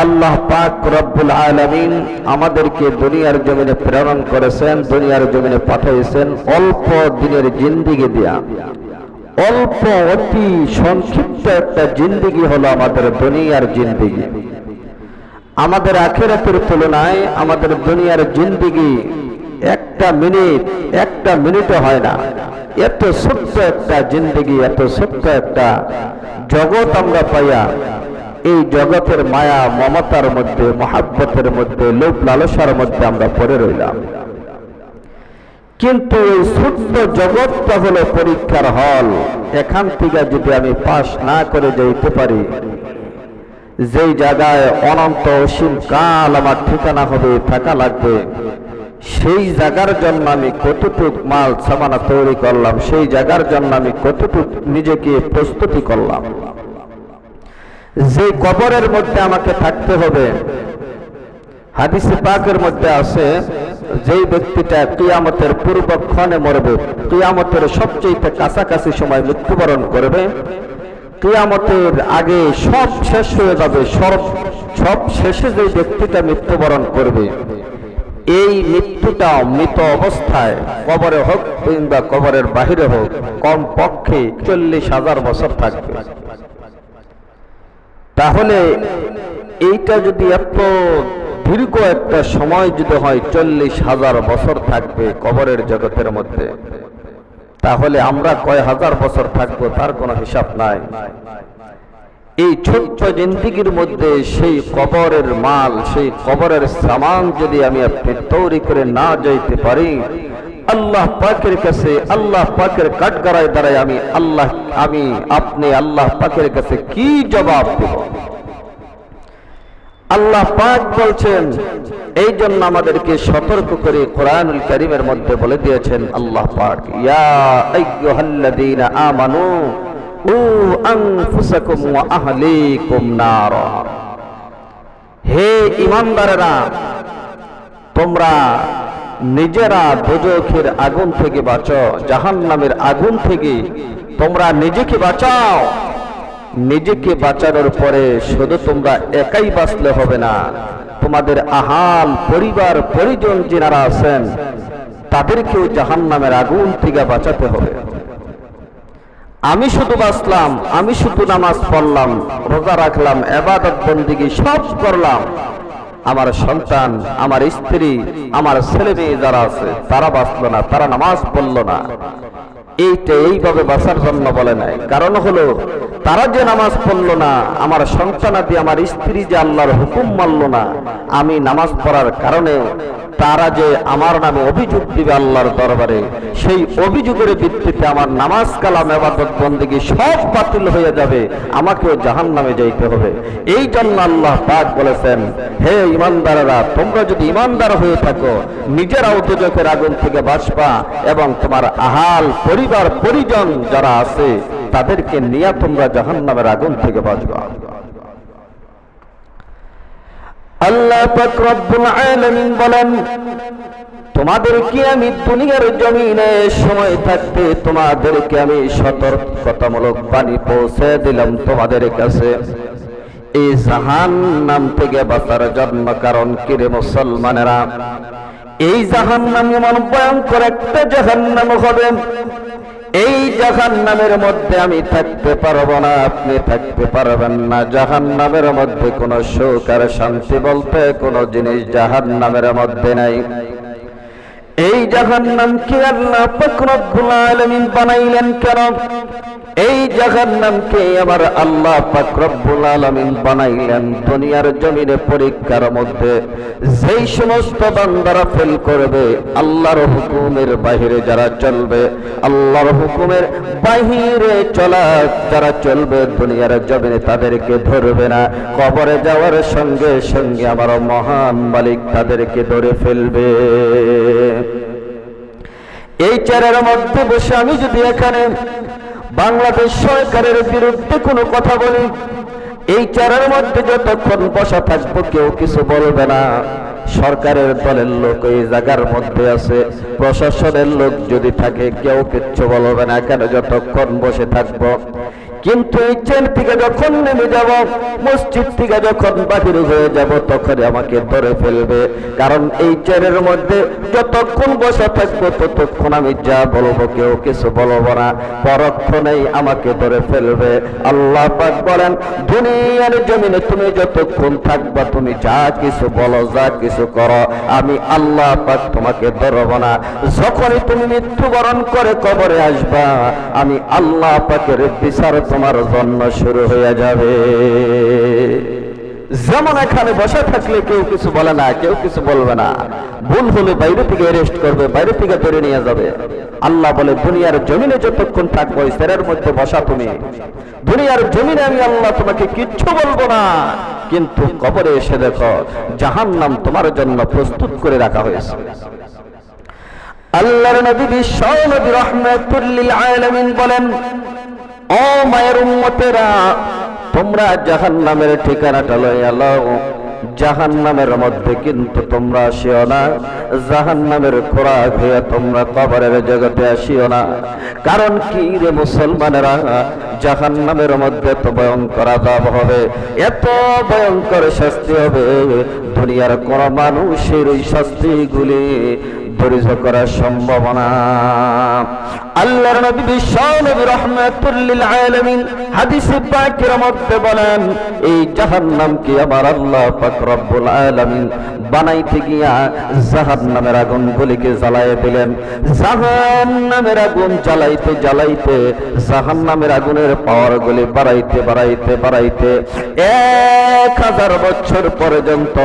আল্লাহ পাক রব্বুল আলামিন আমাদেরকে দুনিয়ার জমিনে প্রেরণ করেছেন, দুনিয়ার জমিনে পাঠিয়েছেন অল্প দিনের জিন্দিগি দিয়া। অল্প অতি সংক্ষিপ্ত একটা জিন্দিগি হলো আমাদের দুনিয়ার জিন্দিগি। আমাদের আখেরাতের তুলনায় আমাদের দুনিয়ার জিন্দিগি একটা মিনিট, একটা মিনিটও হয় না। এত ছোট্ট একটা জিন্দিগি, এত ছোট্ট একটা জগৎ আমরা পাইয়া এই জগতের মায়া, মমতার মধ্যে, মহাব্বতের মধ্যে, লোভ লালসার মধ্যে আমরা পড়ে রইলাম। কিন্তু এই ছোট্ট জগৎটা হলো পরীক্ষার হল। এখান থেকে যদি আমি পাশ না করে যাইতে পারি, যেই জায়গায় অনন্ত অসীম কাল আমার ঠিকানা হবে, থাকা লাগবে, সেই জায়গার জন্য আমি কতটুক মাল সামানা তৈরি করলাম, সেই জায়গার জন্য আমি কতটুক নিজেকে প্রস্তুতি করলাম। যে কবরের মধ্যে আমাকে থাকতে হবে, হাদিসে পাকের মধ্যে আছে, যেই ব্যক্তিটা কিয়ামতের পূর্বক্ষণে মরবে, কিয়ামতের সবচেয়ে কাছাকাছি সময় মৃত্যুবরণ করবে, কিয়ামতের আগে সব শেষ হয়ে যাবে, সব সব শেষে যে ব্যক্তিটা মৃত্যুবরণ করবে, এই মৃত্যুটা মৃত অবস্থায়, কবরে হোক কিংবা কবরের বাহিরে হোক কম পক্ষে চল্লিশ হাজার বছর থাকবে। তাহলে এইটা যদি এত দীর্ঘ একটা সময় যদি হয়, চল্লিশ হাজার বছর থাকবে কবরের জগতের মধ্যে, তাহলে আমরা কয় হাজার বছর থাকব তার কোনো হিসাব নাই। এই ছোট্ট জিন্দিগির মধ্যে সেই কবরের মাল, সেই কবরের সামান যদি আমি আপনি তৈরি করে না যাইতে পারি আল্লাহ পাকের কাছে, আল্লাহ পাকের কাঠগড়ায় দ্বারাই আমি আল্লাহ, আমি আপনি আল্লাহ পাকের কাছে কি জবাব দেব? আল্লাহ পাক বলছেন, এই জন্য আমাদেরকে সতর্ক করে কোরআনুল করিমের মধ্যে বলে দিয়েছেন আল্লাহ পাক, ইয়া আমানু উ আনফুসাকুম ওয়া আহলিকুম নার। হে ঈমানদারেরা তোমরা নিজেরা দোজখের আগুন থেকে বাঁচো জাহান্নামের আগুন থেকে। তোমরা নিজেকে বাঁচাও। নিজেকে বাঁচানোর পরে শুধু তোমরা একাই বাঁচলে হবে না। তোমাদের আহাল, পরিবার, পরিজন যারা আছেন, তাদেরকেও জাহান্নামের আগুন থেকে বাঁচাতে হবে। আমি শুধু বাঁচলাম, আমি শুধু নামাজ পড়লাম, রোজা রাখলাম, এবাদত বন্দিগি সব করলাম। আমার সন্তান, আমার স্ত্রী, আমার ছেলে মেয়ে যারা আছে, তারা বাঁচলো না, তারা নামাজ পড়ল না। এইটা এইভাবে বাঁচার জন্য বলে নাই। কারণ হলো, তারা যে নামাজ পড়ল না, আমার সন্তানাদি, আমার স্ত্রী যে আল্লাহর হুকুম মানল না, আমি নামাজ পড়ার কারণে তারা যে আমার নামে অভিযোগ দিবে আল্লাহর দরবারে, সেই অভিযোগের ভিত্তিতে আমার নামাজ, কালাম এবাদত বন্দিগি সব বাতিল হয়ে যাবে, আমাকেও জাহান নামে যাইতে হবে। এই জন্য আল্লাহ পাক বলেছেন, হে ইমানদারেরা, তোমরা যদি ইমানদার হয়ে থাকো, নিজেরাও দুজকের আগুন থেকে বাঁচবা এবং তোমার আহাল, পরিবার, পরিজন যারা আছে, তাদেরকে নিয়ে তোমরা জাহান নামের আগুন থেকে বাঁচবা। আল্লাহ রব্বুল আলামিন বলেন তোমাদেরকে আমি দুনিয়ার জমিনে সময় থাকতে তোমাদেরকে আমি সতর্কতামূলক বাণী পৌঁছে দিলাম তোমাদের কাছে? এই জাহান নাম থেকে বাঁচার জন্ম কারণ কিরে মুসলমানেরা? এই জাহান নাম এমন ভয়ঙ্কর একটা জাহান নাম হবে এই জাহান নামের মধ্যে আমি থাকতে পারব না, আপনি থাকতে পারবেন না। জাহান নামের মধ্যে কোনো সুখ আর শান্তি বলতে কোনো জিনিস জাহান নামের মধ্যে নাই। এই জাহান নামকে আল্লাহ রব্বুল আলামিন বানাইলেন কেন? এই জাহান নামকে আমার আল্লাহ রব্বুল আলামিন বানাইলেন দুনিয়ার জমিনে পরীক্ষার মধ্যে। যেই সমস্ত বান্দারা ফেল করবে, আল্লাহর হুকুমের বাহিরে যারা চলবে, আল্লাহর হুকুমের বাহিরে চলা যারা চলবে, দুনিয়ার জমিনে তাদেরকে ধরবে না। কবরে যাওয়ার সঙ্গে সঙ্গে আমার মহান মালিক তাদেরকে ধরে ফেলবে। এই চেয়ারের মধ্যে বসে আমি যদি এখানে বাংলাদেশ সরকারের বিরুদ্ধে কোনো কথা বলি, এই চেয়ারের মধ্যে যতক্ষণ বসা থাকব কেউ কিছু বলবে না। সরকারের দলের লোক এই জায়গার মধ্যে আছে, প্রশাসনের লোক যদি থাকে কেউ কিচ্ছু বলবে না, কেন যতক্ষণ বসে থাকব? কিন্তু এই চেন থেকে যখন নেমে যাব, মসজিদ থেকে যখন বাহির হয়ে যাব, তখন আমাকে ধরে ফেলবে। কারণ এই চেনের মধ্যে যতক্ষণ বসে থাকব, ততক্ষণ আমি যা বলব, কেউ কিছু বলব না। পরক্ষণেই আমাকে ধরে ফেলবে। আল্লাহ পাক বলেন, দুনিয়ার জমিনে তুমি যতক্ষণ থাকবা, তুমি যা কিছু বলো, যা কিছু করো, আমি আল্লাহ পাক তোমাকে ধরব না। যখনই তুমি মৃত্যুবরণ করে কবরে আসবা, আমি আল্লাহ পাকের বিচার তোমার জন্য শুরু হয়ে যাবে। যেমন এখানে বসে থাকলে কেউ কিছু বলে না, কেউ কিছু বলবে না। ভুল হলে বাইরে থেকে অ্যারেস্ট করবে, বাইরে থেকে ধরে নিয়ে যাবে। আল্লাহ বলে, দুনিয়ার জমিনে যতক্ষণ থাকব সেরের মধ্যে বসা তুমি। দুনিয়ার জমিনে আমি আল্লাহ তোমাকে কিচ্ছু বলব না। কিন্তু কবরে এসে দেখো, জাহান্নাম তোমার জন্য প্রস্তুত করে রাখা হয়েছে। আল্লাহর নবী বিশ্ব নবী রহমাতুল্লিল আলামিন বলেন ও মায়ের উম্মতেরা, তোমরা জাহান্নামের ঠিকানাটা লইয়া লও জাহান্নামের মধ্যে কিন্তু তোমরা আসিও না। জাহান্নামের খোরাক হয়ে তোমরা কবরের জগতে আসিও না। কারণ কি রে মুসলমানেরা, জাহান্নামের মধ্যে এত ভয়ঙ্কর আযাব হবে, এত ভয়ঙ্কর শাস্তি হবে। দুনিয়ার কোন মানুষের ওই শাস্তিগুলি ধৈর্য করার সম্ভাবনা আল্লাহর নবী বিশ্ব নবী রহমাতুল্লিল আলামিন হাদিসে পাকের মধ্যে বলেন, এই জাহান্নাম কি আমার আল্লাহ পাক রব্বুল আলামিন বানাইতে গিয়া জাহান্নামের আগুন গুলিকে জ্বালায় দিলেন। জাহান্নামের আগুন জ্বালাইতে জ্বালাইতে জাহান্নামের আগুনের পাওয়ার গুলি বাড়াইতে বাড়াইতে বাড়াইতে এক হাজার বছর পর্যন্ত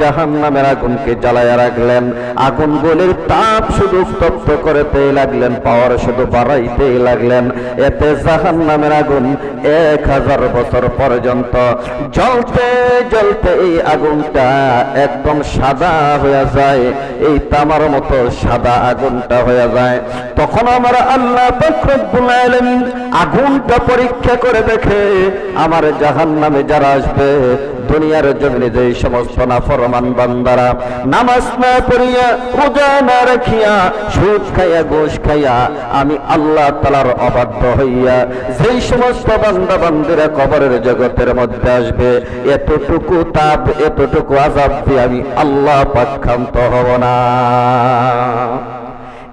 জাহান্নামের আগুনকে জ্বালায় রাখলেন। আগুন গুলির তাপ শুধু উত্তপ্ত করতে লাগলেন, পাওয়ার শুধু বাড়াইতেই লাগলেন। এতে জাহান নামের আগুন এক হাজার বছর পর্যন্ত জ্বলতে জ্বলতে এই আগুনটা একদম সাদা হয়ে যায়। এই তামার মতো সাদা আগুনটা হয়ে যায়। তখন আমার আল্লাহ রব্বুল আলামিন আগুনটা পরীক্ষা করে দেখে, আমার জাহান নামে যারা আসবে দুনিয়ার জমিনে যে সমস্ত নাফরমান বান্দারা নামাজ না পড়িয়া রোজা না রাখিয়া, সুদ খাইয়া গোশ খাইয়া, আমি আল্লাহ তালার অবাধ্য হইয়া যেই সমস্ত বান্দা বান্দিরা কবরের জগতের মধ্যে আসবে, এতটুকু তাপ, এতটুকু আজাব দিয়ে আমি আল্লাহ পাক্ষান্ত হব না।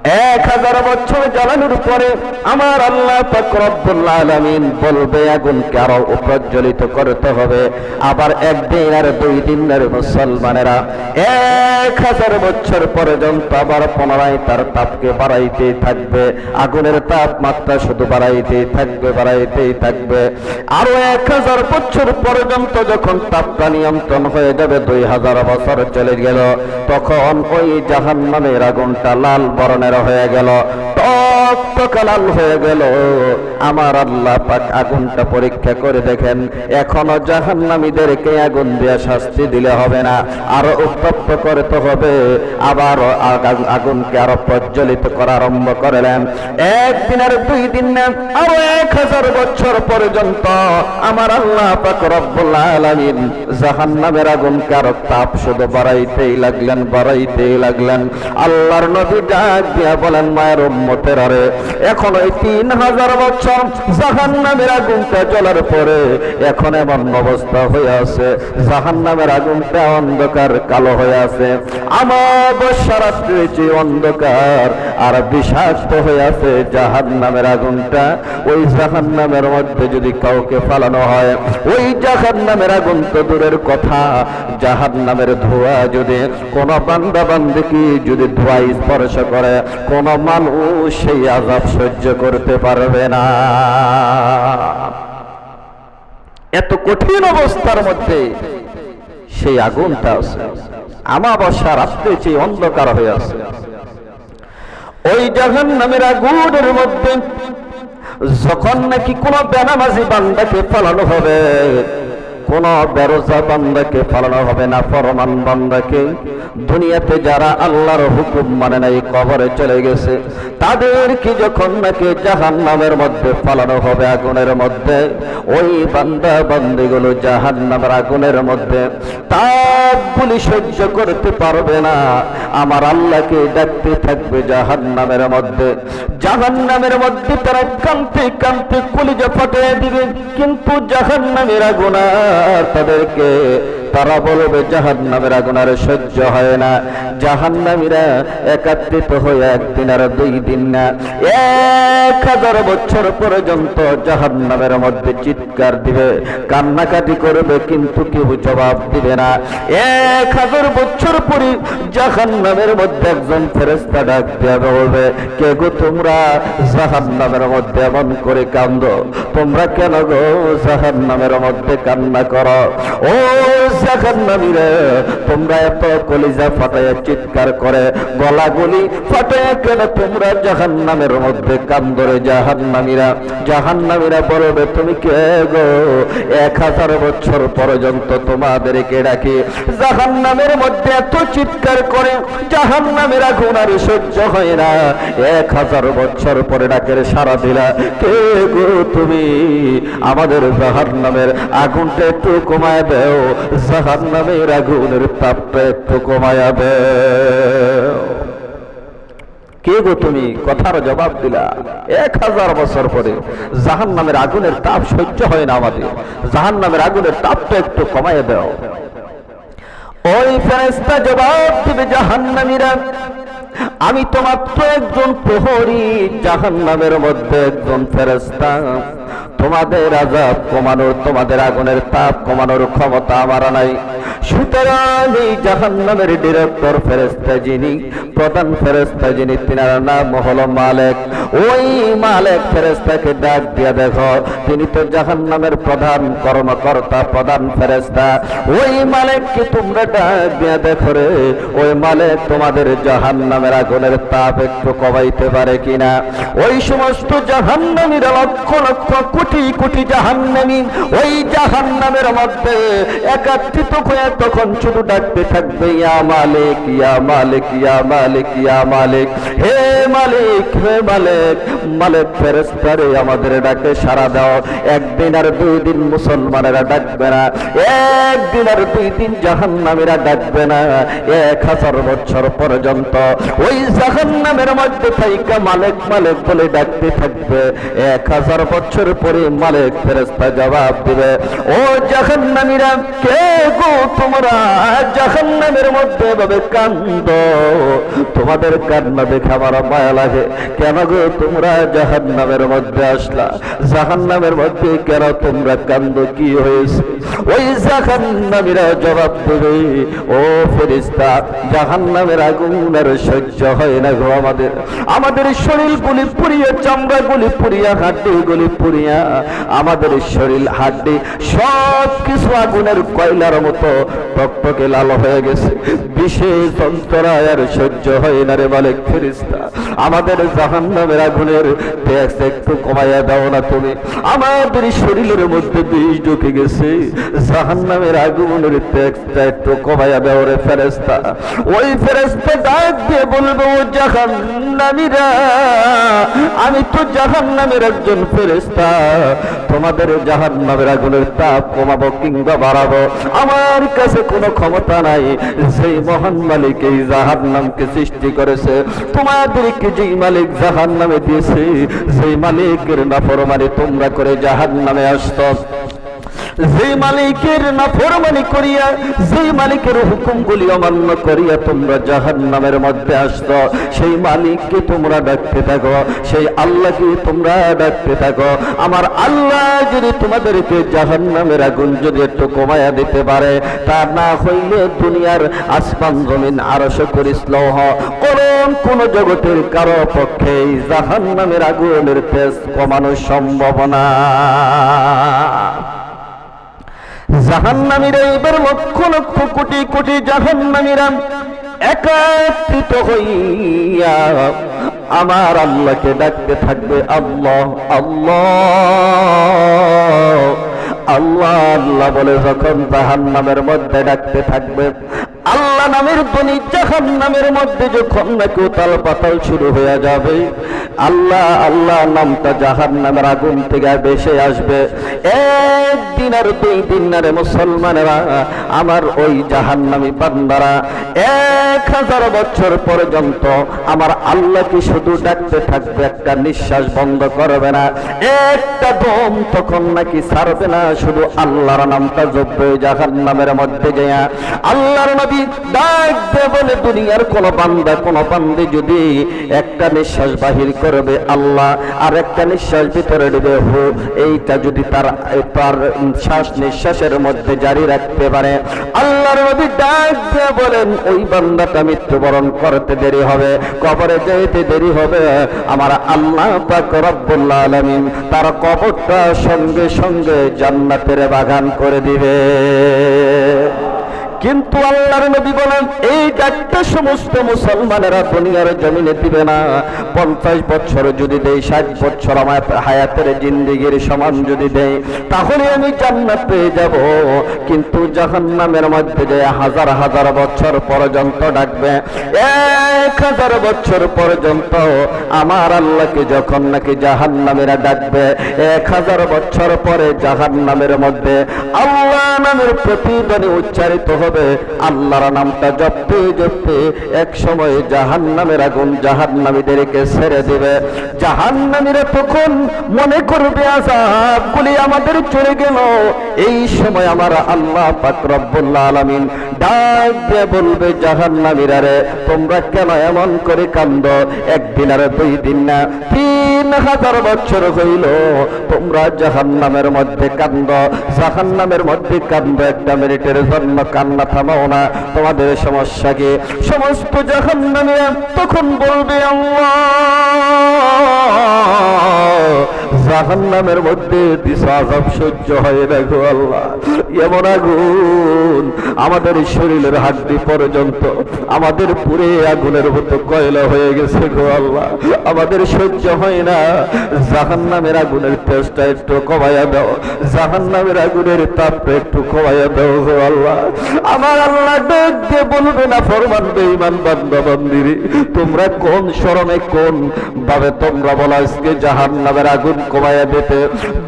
এক হাজার বছর জ্বালানোর পরে আমার আল্লাহ রব্বুল বলবে, আগুনকে আরও প্রজ্বলিত করতে হবে। আবার একদিন আর দুই দিন মুসলমানেরা এক হাজার বছর পর্যন্ত আবার পুনরায় তার তাপকে বাড়াইতেই থাকবে। আগুনের তাপমাত্রা শুধু বাড়াইতেই থাকবে বাড়াইতেই থাকবে। আরও এক হাজার বছর পর্যন্ত যখন তাপটা নিয়ন্ত্রণ হয়ে যাবে, দুই হাজার বছর চলে গেল। তখন ওই জাহান নামের আগুনটা লাল বরণের হয়ে গেল। লাল হয়ে গেল। আমার আল্লাহ পাক আগুনটা পরীক্ষা করে দেখেন। এখনও জাহান্নামীদেরকে আগুন দিয়ে শাস্তি দিলে হবে না। আরও উত্তপ্ত করতে হবে। আবার আগুনকে আরও প্রজ্বলিত করা আরম্ভ করলেন। একদিন আর দুই দিন না, আরও এক হাজার বছর পর্যন্ত আমার আল্লাহ পাক রব্বুল আলামিন জাহান্নামের আগুনকে আরও তাপ শুধু বাড়াইতেই লাগলেন বাড়াইতেই লাগলেন। আল্লাহর নবী ডাক বলেন, মায়ের উম্মতের আরে, এখন এই তিন হাজার বছর জাহান নামের আগুনটা জ্বলার পরে এখন এমন অবস্থা হয়ে আছে। জাহান নামের আগুনটা অন্ধকার, কালো হয়ে আছে। আমাবস্যা রাত্রে যে অন্ধকার আর বিষাক্ত হয়ে আছে জাহান নামের আগুনটা। ওই জাহান নামের মধ্যে যদি কাউকে ফালানো হয়, ওই জাহান নামের আগুন তো দূরের কথা। জাহান নামের ধোঁয়া যদি কোন বান্দা বান্দিকে যদি ধোঁয়া স্পর্শ করে কোন মানুষ সেই আজাব সহ্য করতে পারবে না। এত কঠিন অবস্থার মধ্যে সেই আগুনটা আছে। আমাবস্যা রাত্রে যে অন্ধকার হয়ে আছে। ওই জাহান নামের আগুনের মধ্যে যখন নাকি কোন বেনামাজি বান্দাকে পালানো হবে কোন বেরোজা বান্দাকে ফালানো হবে না, ফরমান বান্দাকে। দুনিয়াতে যারা আল্লাহর হুকুম মানে নাই, কবরে চলে গেছে, তাদেরকে যখন নাকি জাহান নামের মধ্যে ফালানো হবে আগুনের মধ্যে, ওই বান্দা বান্দিগুলো জাহান নামের আগুনের মধ্যে তাপগুলি সহ্য করতে পারবে না। আমার আল্লাহকে ডাকতে থাকবে জাহান নামের মধ্যে। জাহান নামের মধ্যে তারা কান্তে কান্তে কলিজা ফাটিয়ে দিবে, কিন্তু জাহান নামের আগুন আর তাদেরকে তারা বলবে জাহান নামের আগুন সহ্য হয় না। জাহান নামীরা একাত্রিত হয়ে একদিন আর দুই দিন না। এক হাজার বছর পর্যন্ত জাহান নামের মধ্যে চিৎকার দিবে, কান্নাকাটি করবে, কিন্তু কেউ জবাব দিবে না। এক হাজার বছর পরে জাহান নামের মধ্যে একজন ফেরেস্তা ডাক দেওয়া বলবে, কে গো তোমরা? জাহান নামের মধ্যে এমন করে কান্দ। তোমরা কেন গো জাহান নামের মধ্যে কান্না করো? ও তোমরা এত কলিজা ফাটাইয়া চিৎকার করে, গলাগুলি ফাটাইয়া কেন তোমরা জাহান নামের মধ্যে কান্দরে জাহান নামীরা জাহান নামীরা বলবে, তুমি কে গো? এক হাজার বছর পর্যন্ত তোমাদেরকে ডাকি। জাহান নামের মধ্যে এত চিৎকার করে জাহান নামের আগুন আর সহ্য হয় না। এক হাজার বছর পরে ডাকের সারা দিলা, কে গো তুমি? আমাদের জাহান নামের আগুনটা একটু কমায় দেও। জাহান নামের আগুনের তাপটা একটু কমায় দেও কে গো তুমি? কথার জবাব দিলা। এক হাজার বছর পরে জাহান নামের আগুনের তাপ সহ্য হয় না আমাদের। জাহান নামের আগুনের তাপটা একটু কমায় দাও। ওই ফেরেস্তা জবাব দিবে জাহান্নামীরা, আমি তো মাত্র একজন প্রহরী, জাহান্নামের মধ্যে একজন ফেরেস্তা তোমাদের আজাব কমানোর, তোমাদের আগুনের তাপ কমানোর ক্ষমতা আমার নাই। সুতরাং এই জাহান্নামের ডিরেক্টর ফেরেস্তা যিনি, প্রধান ফেরেস্তা যিনি, তিনার নাম হলো মালেক। ওই মালেক ফেরেস্তাকে ডাক দেখো, তিনি তো জাহান্নামের প্রধান কর্মকর্তা, প্রধান ফেরেস্তা ওই মালেককে তোমরা ডাক দিয়া দেখো রে, ওই মালেক তোমাদের জাহান্নামের আগুনের তাপ একটু কমাইতে পারে কিনা? ওই সমস্ত জাহান্নামীরা লক্ষ লক্ষ কোটি কোটি জাহান্নামী ওই জাহান্নামের মধ্যে একাত্রিত হয়ে তখন শুধু ডাকতে থাকবে, ইয়া মালিক ইয়া মালিক ইয়া মালিক ইয়া মালিক, হে মালিক হে মালিক মালিক ফেরেস্তারে আমাদের ডাকে সারা দাও, একদিন আর দুই দিন মুসলমানেরা ডাকবে না, একদিন আর দুই দিন জাহান্নামীরা ডাকবে না, এক হাজার বছর পর্যন্ত ওই জাহান্নামের মধ্যে থাইকা মালিক মালিক বলে ডাকতে থাকবে, এক হাজার বছর পরে মালিক ফেরেস্তা জবাব দিবে, ও জাহান্নামীরা, কে গো তোমরা? জাহান্নামের মধ্যে এভাবে কান্দ। তোমাদের কান্না দেখে আমার মায়া লাগে। কেন গো তোমরা জাহান্নামের মধ্যে আসলা? জাহান্নামের মধ্যে কেন তোমরা কান্দ? কি হয়েছে? ওই জাহান্নামীরা জবাব দেবে, ও ফেরিস্তা জাহান্নামের আগুন আর সহ্য হয় না গো আমাদের। আমাদের শরীর গুলি পুড়িয়ে চামড়া গুলি পুড়িয়া হাড্ডি গুলি পুড়িয়া আমাদের শরীর, হাড্ডি সব কিছু আগুনের কয়লার মতো টকটকে লাল হয়ে গেছে। বিশেষ যন্ত্রণায় সহ্য হয় না রে মালিক ফেরিস্তা আমাদের জাহান্নামের আগুনের ট্যাক্স একটু কমাইয়া দাও না তুমি। আমাদের শরীরের মধ্যে বিষ ঢুকে গেছে। জাহান্নামের আগুনের ট্যাক্সটা একটু কমাইয়া দাও রে ফেরেস্তা ওই ফেরেস্তা ডাক দিয়ে বলব জাহান্নামীরা, আমি তো জাহান্নামের একজন ফেরেস্তা তোমাদের জাহান নামের আগুনের তাপ কমাবো কিংবা বাড়াবো। আমার কাছে কোনো ক্ষমতা নাই। সেই মহান মালিক এই জাহান্নামকে সৃষ্টি করেছে। তোমাদেরকে যেই মালিক জাহান্নামে দিয়েছে, সেই মালিকের না নাফরমানি তোমরা করে জাহান্নামে আসতো। যে মালিকের না নাফরমানি করিয়া, যে মালিকের হুকুমগুলি অমান্য করিয়া তোমরা জাহান নামের মধ্যে আসত, সেই মালিককে তোমরা ডাকতে থাকো, সেই আল্লাহকে তোমরা ডাকতে থাকো। আমার আল্লাহ যদি তোমাদেরকে জাহান নামের আগুন যদি একটু কমায়া দিতে পারে, তা না হইলে দুনিয়ার আসমান জমিন আরশ করিস লৌহ। করুন কোন জগতের কারও পক্ষে জাহান নামের আগুনের তেজ কমানো সম্ভব না। জাহান্নামীরা এবার লক্ষ লক্ষ কোটি কোটি জাহান্নামীরা একাত্রিত হইয়া আমার আল্লাহকে ডাকতে থাকবে, আল্লাহ আল্লাহ। আল্লাহ আল্লাহ বলে যখন জাহান্নামের মধ্যে ডাকতে থাকবে আল্লাহ নামের ধ্বনি জাহান নামের মধ্যে যখন নাকি উতাল পাতাল শুরু হয়ে যাবে, আল্লাহ আল্লাহ নামটা জাহান নামের আগুন থেকে বেসে আসবে। একদিন আর দুই দিন আরে মুসলমানেরা, আমার ওই জাহান নামি বান্দারা, এক হাজার বছর পর্যন্ত আমার শুধু ডাকতে থাকবে, একটা নিঃশ্বাস বন্ধ করবে না। একটা দম তখন নাকি ছাড়বে না, শুধু আল্লাহর নামটা জপবে জাহান নামের মধ্যে আল্লাহর নবী ডাক দে বলে দুনিয়ার কোন বান্দা, কোন বান্দি যদি একটা নিঃশ্বাস বাহির করবে আল্লাহ, আর একটা নিঃশ্বাস ভিতরে দেবে হো, এইটা যদি তার তার শ্বাস নিঃশ্বাসের মধ্যে জারি রাখতে পারে। আল্লাহর নবী ডাক দিয়ে বলেন, ওই বান্দাটা মৃত্যুবরণ করতে দেরি হবে, কবরে যেতে দেরি হবে। আমার আল্লাহ পাক রব্বুল আলামিন তার কবরটা সঙ্গে সঙ্গে জান্নাতের বাগান করে দিবে। কিন্তু আল্লাহর নবী বলেন, এই ডাকটা সমস্ত মুসলমানেরা দুনিয়ার জমিনে দিবে না। পঞ্চাশ বছর যদি দেয়, ষাট বছর আমার হায়াতের জিন্দিগির সমান যদি দেয়, তাহলে আমি জান্নাত পেয়ে যাব। কিন্তু জাহান্নামের মধ্যে যে হাজার হাজার বছর পর্যন্ত ডাকবে, এক হাজার বছর পর্যন্ত আমার আল্লাহকে যখন নাকি জাহান্নামেরা ডাকবে, এক হাজার বছর পরে জাহান্নামের মধ্যে আল্লাহ নামের প্রতিধ্বনি উচ্চারিত হবে আল্লাহর নামটা জপতে জপতে এক সময় জাহান্নামের আগুন জাহান্নামীদেরকে ছেড়ে দিবে। জাহান্নামীরা তখন মনে করবে আজাব গুলি আমাদের চলে গেল। এই সময় আমার আল্লাহ পাক রব্বুল আলামিন ডাক দিয়ে বলবে, জাহান্নামীরা রে, তোমরা কেন এমন করে কান্দ? একদিন আর দুই দিন না। তিন হাজার বছর হইল। তোমরা জাহান্নামের মধ্যে কান্দ, জাহান্নামের মধ্যে কান্দ, একটা মিনিটের জন্য কান্না থামাও না। তোমাদের সমস্যা কি? সমস্ত জাহান্নামীরা তখন বলবে, আল্লাহ! জাহান্নামের মধ্যে দিশাজাব সহ্য হয়ে দেখো আল্লাহ। এমন আগুন আমাদের শরীরের হাড্ডি পর্যন্ত, আমাদের পুরে আগুনের মতো কয়লা হয়ে গেছে গো আল্লাহ। আমাদের সহ্য হয় না। জাহান্নামের আগুনের তেজটা একটু কমাইয়া দাও। জাহান্নামের আগুনের তাপটা একটু কমাইয়া দাও গো আল্লাহ। আমার আল্লাহ দিয়ে বলবে না, ফরমান বেঈমান বান্দা বান্দিরি, তোমরা কোন শরণে কোন ভাবে তোমরা বলা আজকে জাহান্নামের আগুন কমাইয়া দিতে,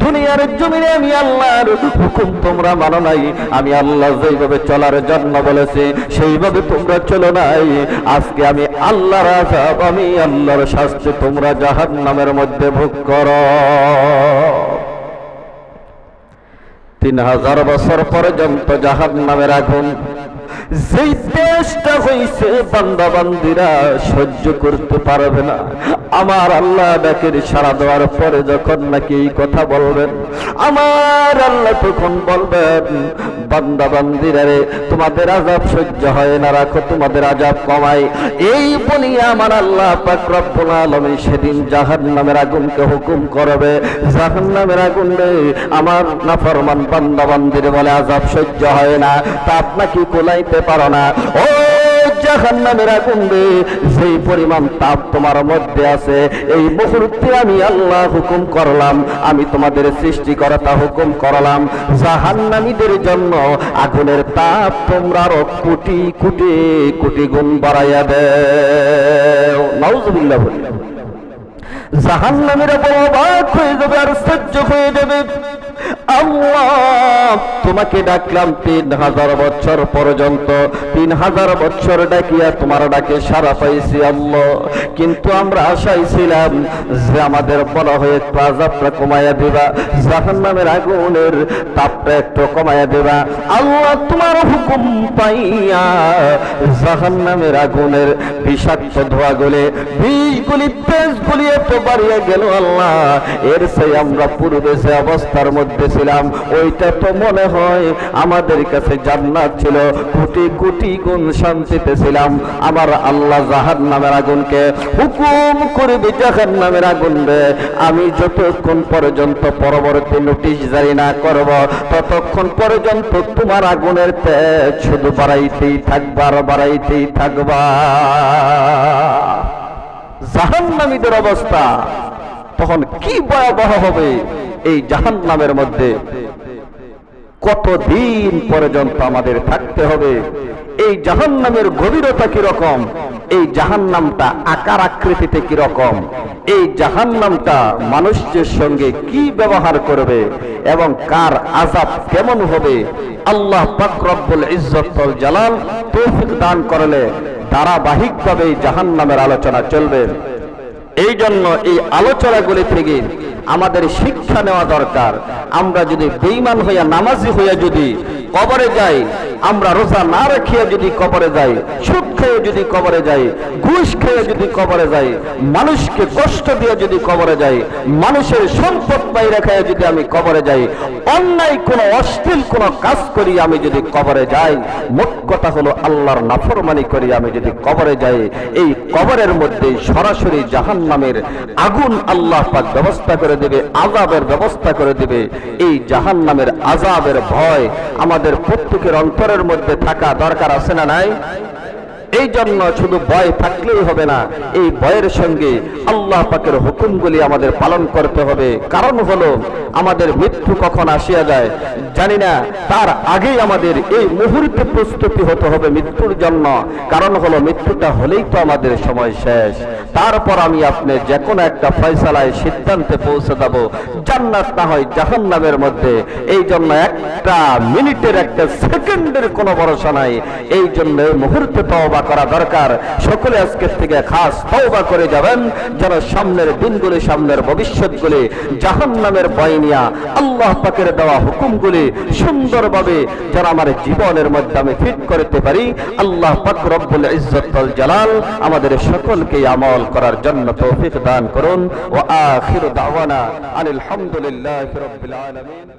দুনিয়ার জমিনে আমি আল্লাহর হুকুম তোমরা মানো নাই। আমি আল্লাহ যেইভাবে চলার জন্য বলেছি, সেইভাবে তোমরা চলো নাই। আজকে আমি আল্লাহর আজাব আমি আল্লাহর শাস্তি তোমরা জাহান্নামের মধ্যে ভোগ করো। তিন হাজার বছর পর্যন্ত জাহান নামের আগুন যেই দেশটা হয়েছে বান্দা বান্দিরা সহ্য করতে পারবে না। আমার আল্লাহ ডাকের সারা দেওয়ার পরে যখন নাকি এই কথা বলবেন, আমার আল্লাহ তখন বলবেন বান্দা বান্দিরা রে, তোমাদের আজাব সহ্য হয় না, রাখো, তোমাদের আজাব কমাই এই বলি আমার আল্লাহ পাক রব্বুল সেদিন জাহান্নামের আগুনকে হুকুম করবে। জাহান্নামের আগুন রে আমার নাফরমান বান্দা বান্দির বলে আজাব সহ্য হয় না। তা আপনাকে কোলাইতে পারো না। ও জাহান্নামের আগুন রে যেই পরিমাণ তাপ তোমার মধ্যে আছে, এই মুহূর্তে আমি আল্লাহ হুকুম করলাম, আমি তোমাদের সৃষ্টিকর্তা হুকুম করলাম, জাহান্নামীদের জন্য আগুনের তাপ তোমরা আরও কোটি কোটি কোটি গুণ বাড়াইয়া দেও। জাহান্নামীরা বড় অবাক হয়ে যাবে আর সহ্য হয়ে যাবে। তোমাকে ডাকলাম তিন হাজার বছর পর্যন্ত। তিন হাজার বছর ডাকিয়া তোমার ডাকে সারা পাইছি আল্লাহ। কিন্তু আমরা আশাই ছিলাম যে আমাদের বলা হয়ে একটু আজাবটা কমাইয়া দিবা, জাহান্নামের আগুনের তাপটা একটু কমাইয়া দিবা। আল্লাহ তোমার হুকুম পাইয়া জাহান্নামের আগুনের বিষাক্ত ধোয়া গলে বিষগুলি তেজগুলি এত বাড়িয়ে গেল আল্লাহ। এর সেই আমরা পূর্বে যে অবস্থার মধ্যে ছিলাম ওইটা তো মনে হয় আমাদের কাছে জান্নাত ছিল। কোটি কোটি গুণ শান্তিতে ছিলাম। আমার আল্লাহ জাহান নামের আগুনকে হুকুম করবে জাহান নামের আগুন রে। আমি যতক্ষণ পর্যন্ত পরবর্তী নোটিশ জারি না করব, ততক্ষণ পর্যন্ত তোমার আগুনের তেজ শুধু বাড়াইতেই থাকবার বাড়াইতেই থাকবা। জাহান্নামীদের অবস্থা। তখন কি ভয়াবহ হবে? এই জাহান্নামের মধ্যে কতদিন পর্যন্ত আমাদের থাকতে হবে? এই জাহান্নামের গভীরতা কীরকম এই জাহান্নামটা আকার আকৃতিতে কীরকম এই জাহান্নামটা মানুষের সঙ্গে কি ব্যবহার করবে? এবং কার আজাব কেমন হবে? আল্লাহ পাক রব্বুল ইজ্জতুল জালাল তৌফিক দান করলে ধারাবাহিকভাবে এই জাহান্নামের আলোচনা চলবে। এই জন্য এই আলোচনাগুলি থেকে আমাদের শিক্ষা নেওয়া দরকার। আমরা যদি বেইমান হইয়া নামাজি হইয়া যদি কবরে যাই, আমরা রোজা না রাখিয়া যদি কবরে যাই, সুদ খেয়ে যদি কবরে যাই, ঘুষ খেয়ে যদি কবরে যাই, মানুষকে কষ্ট দিয়ে যদি কবরে যাই, মানুষের সম্পদ বাইরে খেয়ে যদি আমি কবরে যাই, অন্যায় কোনো অশ্লীল কোনো কাজ করি আমি যদি কবরে যাই, মোট কথা হলো আল্লাহর নাফরমানি করি আমি যদি কবরে যাই, এই কবরের মধ্যে সরাসরি জাহান নামের আগুন আল্লাহ পাক ব্যবস্থা করে দেবে আজাবের ব্যবস্থা করে দেবে। এই জাহান নামের আজাবের ভয় আমাদের প্রত্যেকের অন্তরের মধ্যে থাকা দরকার আছে না নাই? এই জন্য শুধু ভয় থাকলেই হবে না, এই ভয়ের সঙ্গে আল্লাহ পাকের হুকুমগুলি আমাদের পালন করতে হবে। কারণ হলো, আমাদের মৃত্যু কখন আসিয়া যায় জানি না, তার আগেই আমাদের এই মুহূর্তে প্রস্তুতি হতে হবে মৃত্যুর জন্য। কারণ হলো, মৃত্যুটা হলেই তো আমাদের সময় শেষ। তারপর আমি আপনি যে কোনো একটা ফয়সালায় সিদ্ধান্তে পৌঁছে দেব জান্নাত না হয় জাহান্নামের মধ্যে। এই জন্য একটা মিনিটের, একটা সেকেন্ডের কোনো ভরসা নাই। এই জন্য মুহূর্তে তওবা করা দরকার। সকলে আজকের থেকে খাস তওবা করে যাবেন। যেন সামনের দিনগুলি, সামনের ভবিষ্যৎগুলি জাহান্নামের ভয় নিয়া আল্লাহ পাকের দেওয়া হুকুমগুলি সুন্দরভাবে যেন আমার জীবনের মধ্যে আমি ফিট করতে পারি। আল্লাহ পাক রব্বুল ইজ্জতুল জালাল আমাদের সকলকে আমল করার জন্য তৌফিক দান করুন। ও আখির দাওয়ানা আনিল হামদুলিল্লাহি রাব্বিল আলামিন।